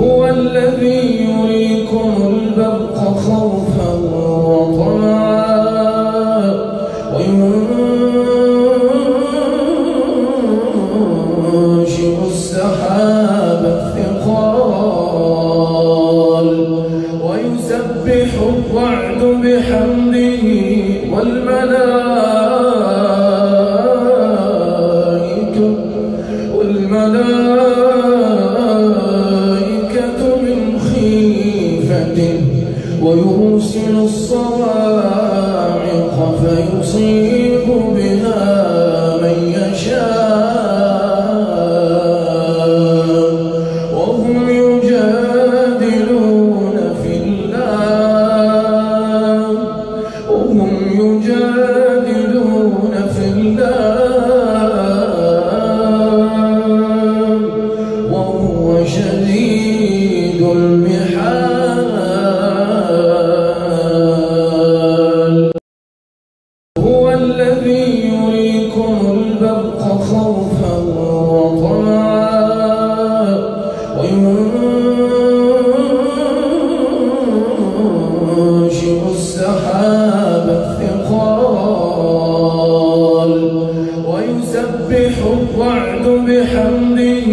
هو الذي يريكم البرق خوفا وطمعا وينشر السحاب الثقال ويسبح الوعد بحمده والملائكة والملائكة ويرسل الصواعق فيصيب وينشئ السحاب الثقال ويسبح الوعد بحمده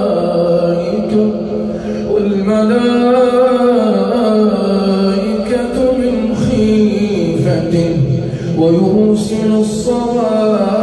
والملائكة والملائكة من خيفته ويرسل الصلاة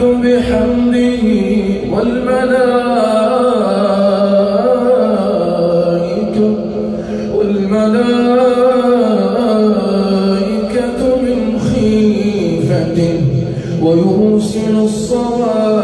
والحمد بحمده والملائكة والملائكة من ويرسل الصلاة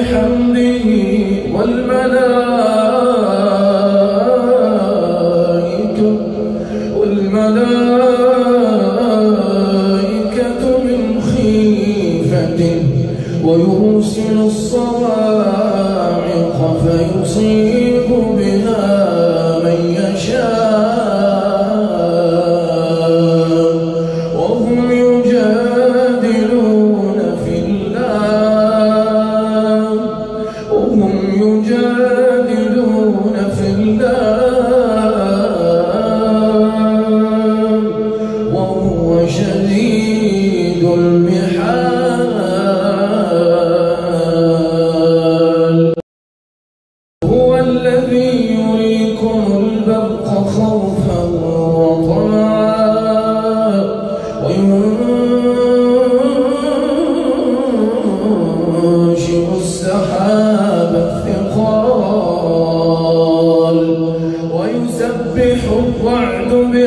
بحمده والملائكة والملائكة من خيفة ويرسل الصواعق فيصيب بها يجادلون في الله وهو شديد المحال. هو الذي يريكم البرق خوفا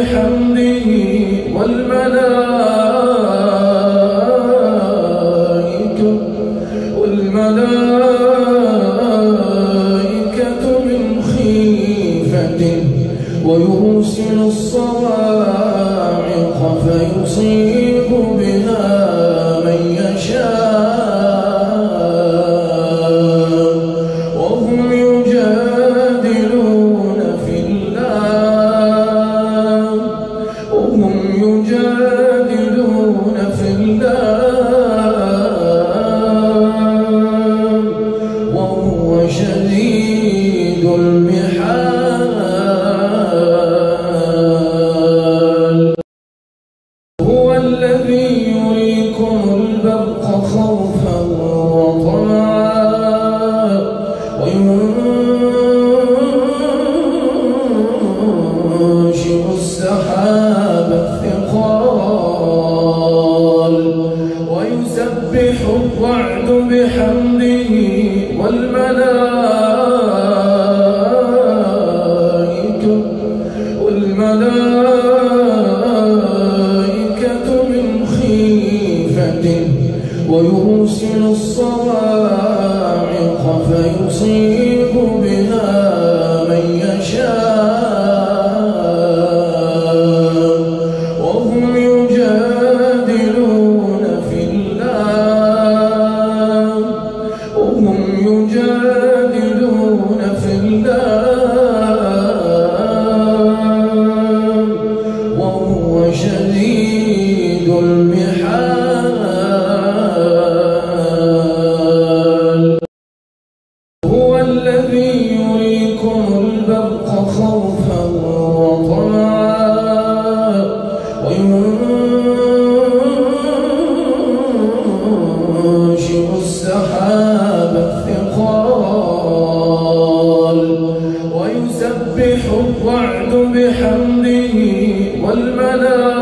بحمده والملائكة والملائكة من خيفته ويرسل الصواعق فيصيب المحال. هو الذي يريكم البرق خوفا وطمعا. وينشر السحاب الثقال. ويسبح الرعد بحمده والملائكة ويرسل الصواعق فيصيب وحمده والملائكة